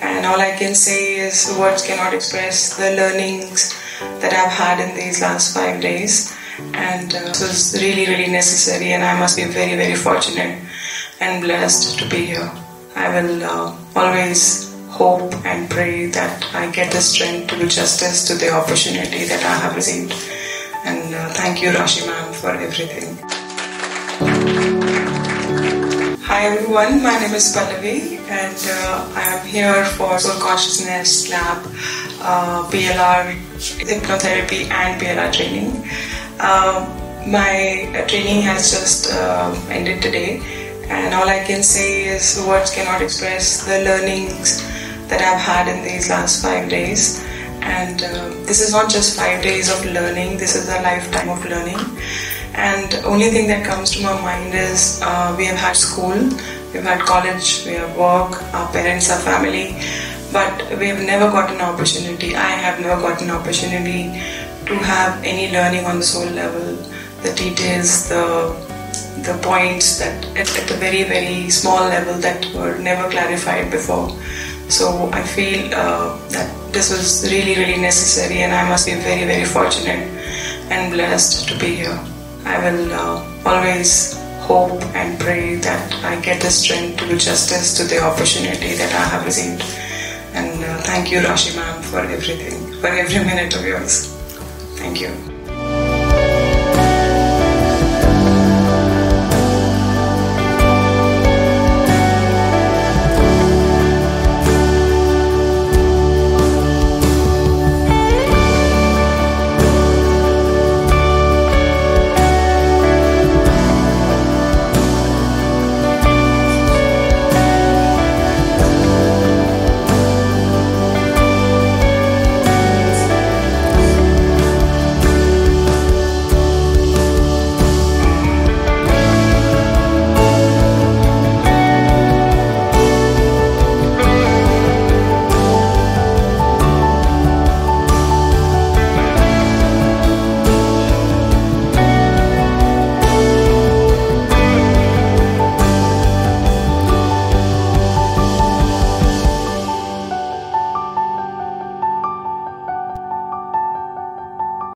And all I can say is words cannot express the learnings that I've had in these last five days. And uh, it was really, really necessary, and I must be very, very fortunate and blessed to be here. I will uh, always hope and pray that I get the strength to do justice to the opportunity that I have received. And uh, thank you, Rashhi ma'am, for everything. Hi everyone, my name is Pallavi and uh, I am here for Soul Consciousness Lab, uh, PLR hypnotherapy and PLR training. Uh, my training has just uh, ended today and all I can say is words cannot express the learnings that I've had in these last five days. And uh, this is not just five days of learning, this is a lifetime of learning. And only thing that comes to my mind is uh, we have had school, we've had college, we have work, our parents, our family, but we have never got an opportunity. I have never got an opportunity to have any learning on the soul level, the details, the the points that at, at a very very small level that were never clarified before. So I feel uh, that this was really really necessary, and I must be very very fortunate and blessed to be here. I will uh, always hope and pray that I get the strength to do justice to the opportunity that I have received. And uh, thank you, Rashhi ma'am, for everything, for every minute of yours. Thank you.